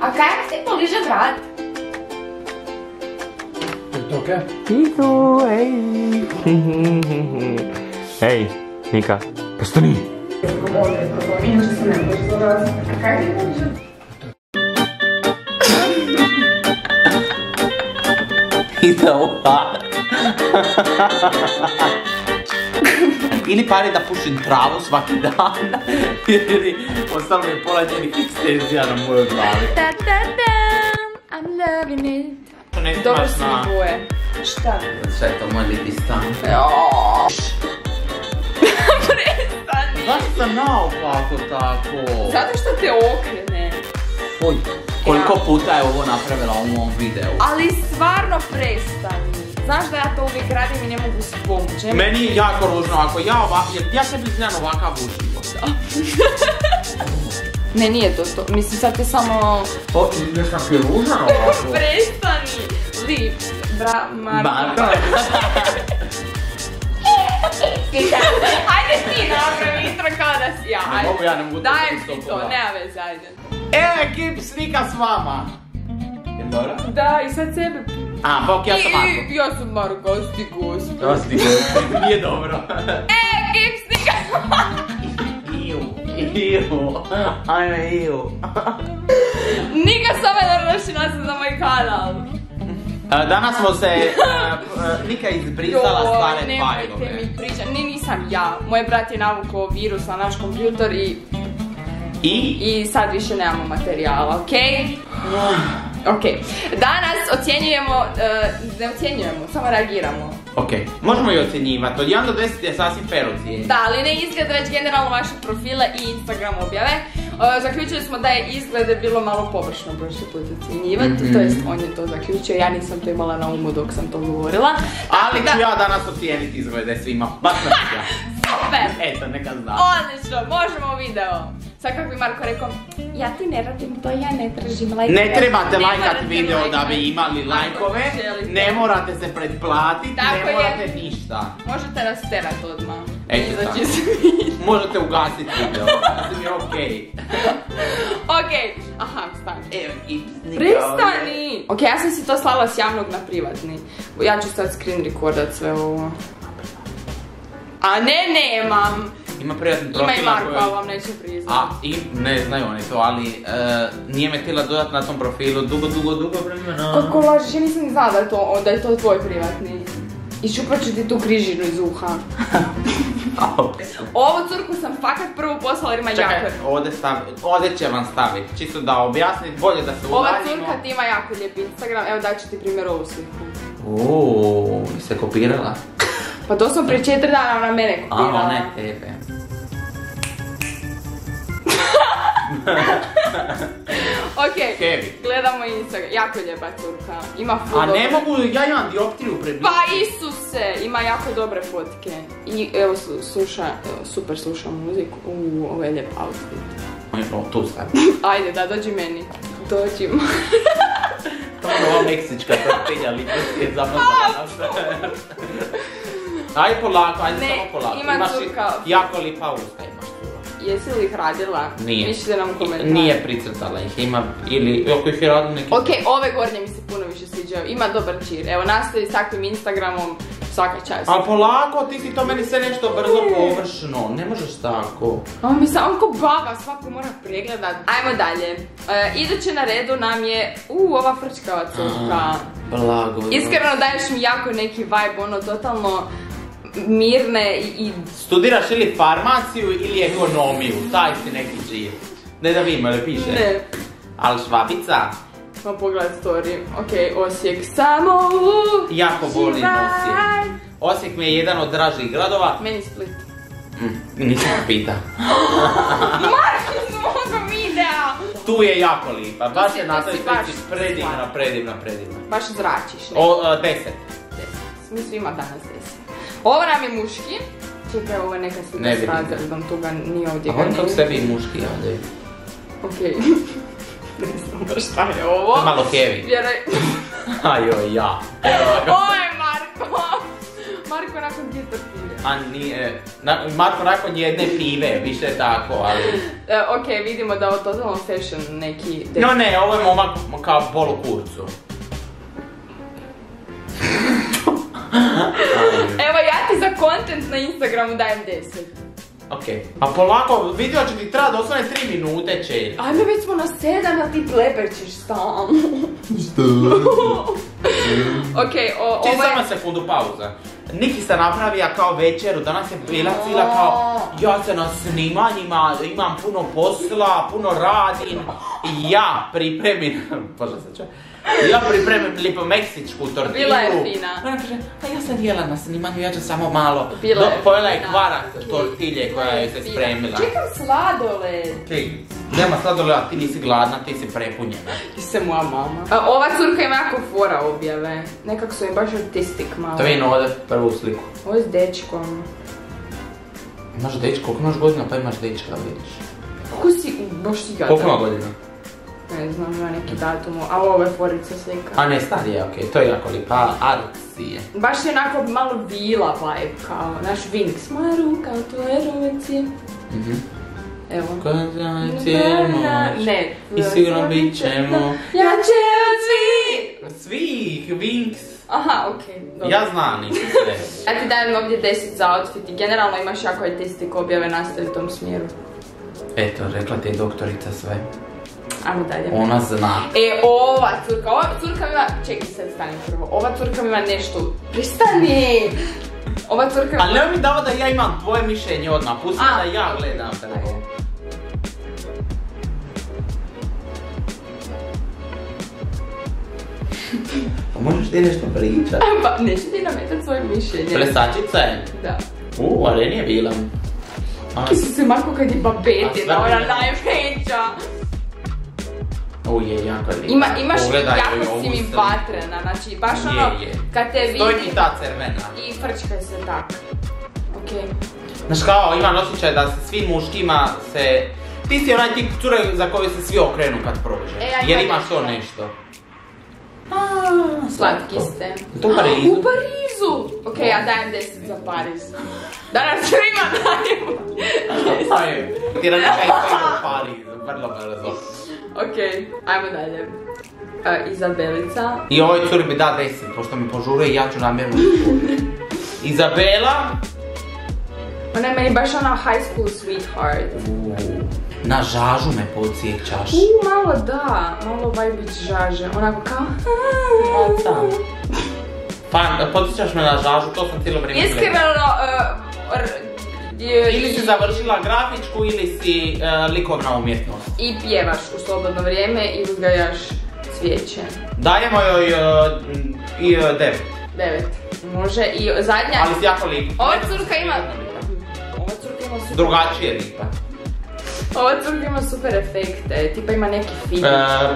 A kaj nas je to liže vrat? Okay. Tiho, hej. hej, Nika, postani. Minus se ne boš zarazil. Kaj je to liže vrat? He's a lot. Ili pari da pušim travu svaki dan. Ili ostalo mi je pola njenih ekstenzija na mojoj glavi. Da, da, da, I'm loving it. To ne Dobro su mi boje. Šta? Sve je to moj liti stan. Prestani. Zašto sam naopako tako? Zato što te okrene. Oj, koliko puta je ovo napravila u mom videu? Ali stvarno prestani. Znaš da ja to uvijek radim i ne mogu si pomoći. Ne Meni je jako ružno ako ja ovak, ja sebi izgledam ovakav u život. Ne, nije to to. Mislim, sad te samo... O, ideš sam ti ružan ovako. Prestani. Lip. Bra... Marko. Marko. Ajde ti napravi intro kao da si ja. Ne mogu ja, ne mogu Dajem ti to, nema veze, ajde. Evo ekip slika s vama. Je dobro? Da, i sad sebe... A, bok, ja sam Marko. i- Ja sam Marko, sti gost. Ja sam ti gost, nije dobro. E, Gip slika! Iu, iu, ajme iu. Nika samo da došli nazad za moj kanal. E, Danas smo se, e, e, Nika izbrisala Joj, stare nemojte fajlove. mi pričat. Ne, nisam ja. Moj brat je navukao virus na naš kompjutor i, I? i sad više nemamo materijala, okej? Okej. Danas ocjenjujemo, e, ne ocjenjujemo, samo reagiramo. Ok, možemo i ocjenjivati. Od 1 do 10 je sasvim fair ocjenjivati. Da, ali ne izgled već generalno vaše profile i Instagram objave. E, zaključili smo da je izglede bilo malo površno prošli put ocjenjivati, Mhm. to jest on je to zaključio, ja nisam to imala na umu dok sam to govorila. Ali ću ja danas ocijeniti izglede svima. Baš. Super! Eto, neka zna. Odlično, možemo video. Sad kako bi Marko rekao, ja ti ne radim to, ja ne tražim lajkove. Ne trebate lajkat video da bi imali lajkove, ne morate se pretplatiti, Tako ne je. morate ništa. Možete nas terat odmah. Eto tako. Možete ugasiti video, mislim je okej. Okej, aha, stani. Evo, i Prestani! Ok, ja sam si to slala s javnog na privatni. Ja ću sad screen recordat sve ovo. A ne, nemam! Ima prijatni Ima profil i na Marko, ali vam neće priznat. A, i ne znaju oni to, ali e, nije me htjela dodati na tom profilu dugo, dugo, dugo vremena. Kako lažeš, ja nisam ni znala da je to, da je to tvoj privatni. I čupat ću ti tu križinu iz uha. Ovu curku sam fakat prvo poslala jer ima Čekaj, jako... ovdje stavi, ovdje će vam staviti, čisto da objasniti, bolje da se Ova udaljimo. curka ti ima jako lijep Instagram, evo daću ti primjer ovu sliku. Uuu, se kopirala? Pa to sam prije četiri dana ona mene A, kopirala. ona je tebe. Ok, Heavy. gledamo Instagram, jako lijepa curka. Ima full A ne mogu, ja imam dioptriju pred Pa Isuse, ima jako dobre fotke. I evo sluša, evo, super sluša muziku. Uuu, ovo je lijep outfit. O, tu stavi. Ajde, da, dođi meni. Dođi. To je ova meksička tortilja, lipo je zamazana. Aj polako, ajde Ne, samo polako. ima Imaš curka. jako lipa usta imaš tu. Jesi li ih radila? Nije. Pišite nam komentar. Nije pricrtala ih, ima, ili ako ih je radila neki... Ok, ove gornje mi se puno više sviđaju. Ima dobar čir. Evo, nastavi s takvim Instagramom svaka čast. A polako, ti si to meni sve nešto brzo površno, ne možeš tako. On mi samo ko baba, svako mora pregledat. Ajmo dalje. E, iduće na redu nam je, u, ova frčkava curka. Blago. Iskreno daješ mi jako neki vibe, ono, totalno mirne i, Studiraš ili farmaciju ili ekonomiju, taj si neki džir. Ne da vidimo, ali piše. ne. Ali švabica, Pa pogledaj story. Ok, Osijek samo u... jako volim. Osijek. Osijek mi je jedan od dražih gradova. Meni Split. Mm, nisam pita. Marko, iz moga videa! Tu je jako lipa, baš je na toj slici predivna, predivna, predivna. Baš zračiš, ne? O, a, deset. Deset. Mi svima danas deset. Ovo nam je muški. Čekaj, ovo je neka Ne slika s vidim. razredom, tu ga nije ovdje. A on nije. sebi i muški javljaju. Okej. ne znam baš šta je To ovo. je malo heavy. Vjeruj. Ajoj, ja. Ovo je Marko. Marko nakon dvije tortilje. A nije, na, Marko nakon jedne pive, više tako, ali... E, ok, vidimo da je ovo totalno fashion neki... No ne, ovo je momak kao polu kurcu. Content na Instagramu dajem 10. Ok, a polako, video će ti treba doslovno 3 minute će. Ajme, već smo na 7, a ti plepećeš stalno. ok, o, Čim ovo je... samo sekundu pauza. Niki se napravija kao večeru, danas je bila cijela kao ja se na snimanjima, imam puno posla, puno radim i ja pripremim, bože se čuje, ja pripremim lipomeksičku tortilu. Bila je fina. Ona kaže, pa ja sam jela na snimanju, ja ću samo malo. Bila je Pojela je Ok. tortilje koja je se spremila. Čekam sladoled. Ti, nema sladoleda, ti nisi gladna, ti si prepunjena. Ti se moja mama. A, ova curka ima jako fora objave. Nekak su im baš artistik malo. To vidim ovdje prvu sliku. Ovo je s dečkom. Imaš dečka, koliko imaš godina pa imaš dečka, vidiš. Kako si, baš si gadan. Koliko ima godina? Ne znam, ima neki datum. A ovo je forica slika. A ne, starije, okej, to je jako lijepa, artsije. Baš je onako malo vila vibe, kao naš Winx. Moja ruka u tvoje ruci. Mhm. Evo. Cijemo, Ne. i sigurno bit ćemo Ja će od svih. svih, Winx. Aha, okej. dobro. Ja znam, nisi sve. Ja ti dajem ovdje 10 za outfit i generalno imaš jako artistik objave nastavi u tom smjeru. Eto, rekla ti je doktorica sve. Ajmo dalje. Ona zna. E, ova curka, ova curka mi ima, čekaj sad stani prvo, ova curka mi ima nešto, pristani! Ova curka Ali nemoj mi dava da ja imam tvoje mišljenje odmah, pusti A, da ja gledam prvo. Pa možeš ti nešto pričat? Pa, neću ti nametat svoje mišljenje. Plesačica je? Da. U, ali nije bila. A, Ti si se Marko kad je A babetina, sve ona najveća. U, je jako lijepa. Ima, imaš, Pogledaj jako si mi vatrena, znači baš Je, ono, je. kad te Stoj ti vidi ta crvena. i frčkaj se tak. Okej. Znaš kao, imam osjećaj da se svim muškima se... Ti si onaj tip cure za koju se svi okrenu kad prođe. E, ja Jer imaš to nešto. nešto. Slatki ste. To u Parizu? U Parizu! Ok, ja dajem 10 za Pariz. Danas svima dajem. Aj, ti neka i u Parizu, vrlo brzo. Ok, ajmo dalje. E, Izabelica. I ovoj curi bi da 10, pošto mi požuruje i ja ću namjerno Izabela. Ona je meni baš ona high school sweetheart. Na žažu me podsjećaš. U, malo da, malo vibe žaže. Onako kao... Da. Pa, podsjećaš me na žažu, to sam cijelo vrijeme. Iskreno, uh, Ili si završila grafičku ili si e, likovna umjetnost. I pjevaš u slobodno vrijeme i uzgajaš cvijeće. Dajemo joj e, i e, devet. Devet. Može i zadnja... Ali si jako lipa. Ova curka ima... Ova curka ima super... Drugačije lipa. Ova curka ima super efekte, tipa ima neki film.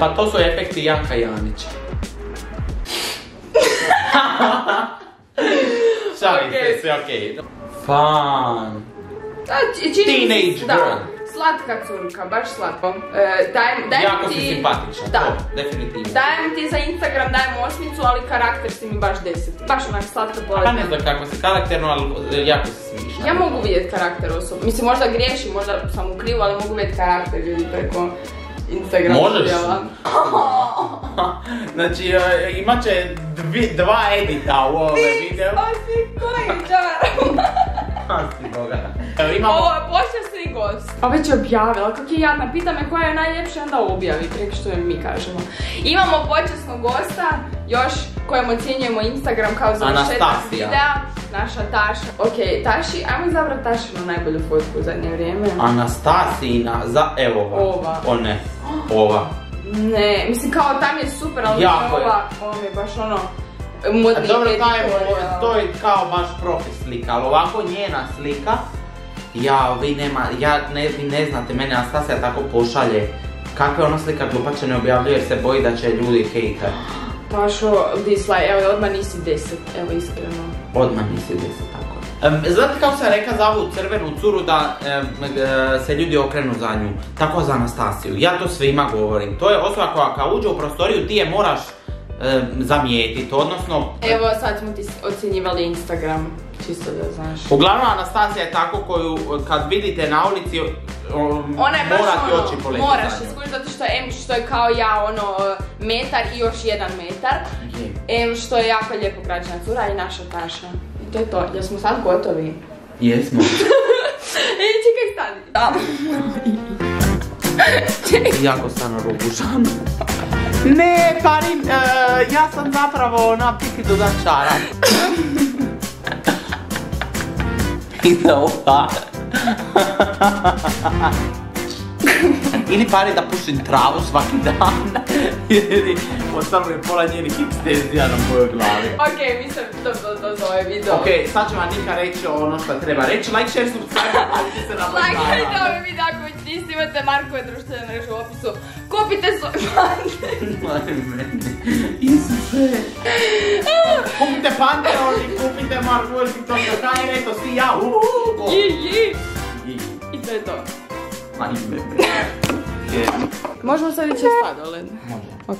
Pa to su efekti Janka Janića. Šalim Okej. se, sve okej. Fun. Da, či- čini mi se- Teenage da. Slatka curka, baš slatko. E, dajem, dajem Jako ti... si simpatična, Da. to, definitivno. Dajem ti za Instagram, dajem osmicu, ali karakter si mi baš deset. Baš onak slatka Pa poletna. ne znam kako si karakterno, ali e, jako si smišna. Ja mogu vidjeti karakter osoba. Mislim, možda griješim, možda sam u krivu, ali mogu vidjeti karakter ljudi preko Instagram Možeš? Znači, e, imat će dvi- dva edita u ovome videu. Osi kolegičar! Asi Boga. Evo, imamo... Ovo je počasni gost. A već je objavila, kak je jadna. Pita me koja je najljepša, onda objavi, prek što je mi kažemo. Imamo počasnog gosta, još kojem ocjenjujemo Instagram kao završetak Anastasija. videa. Naša Taša. Ok, Taši, ajmo izabrat Tašinu najbolju fotku u zadnje vrijeme. Anastasina, za, evo ova. Ova. O ne, ova. Ne, mislim kao tam je super, ali Jako ova, ova mi je baš ono modni dobro, taj, to je kao baš profi slika, ali ovako njena slika, ja, vi nema, ja, ne, vi ne znate, mene Anastasija tako pošalje kakve ona slika glupače ne objavljuje jer se boji da će ljudi hejtat. Pašo, dislike, evo odmah nisi 10, evo iskreno. Odmah nisi deset tako. Em, znate kako sam rekao za ovu crvenu curu da se ljudi okrenu za nju? Tako za Anastasiju. Ja to svima govorim. To je osoba koja kad uđe u prostoriju ti je moraš zamijetiti, odnosno Evo sad smo ti ocjenjivali Instagram, čisto da znaš. Uglavnom Anastasija je tako koju kad vidite na ulici Ona je baš ono, oči poletiti moraš skužiti zato što M što je kao ja ono metar i još jedan metar. Je. M što je jako lijepo građana cura i naša Taša. I to je to, jel smo sad gotovi? Jesmo. E, čekaj stani. Da. jako sam rugužan. Ne, Karin, e, ja sam zapravo na piki do začara. Ide ova. Ili pari da pušim travu svaki dan. Jer ostalo je pola njenih ekstenzija na mojoj glavi. Ok, mislim to to, to za ovaj video. Ok, sad će vam Nika reći ono što treba reći. Like, share, subscribe, pojavite se na moj Lajkajte kanal. ovaj video ako već niste, imate Markove društvene mreže u opisu. Kupite svoj pante. Isuse. Kupite Pantheon i kupite Marvel TikTok.hr, eto svi ja. Uuu, I, i. I- I to je to. Bre. Je, Možemo sad ići sladoled. Može. Ok.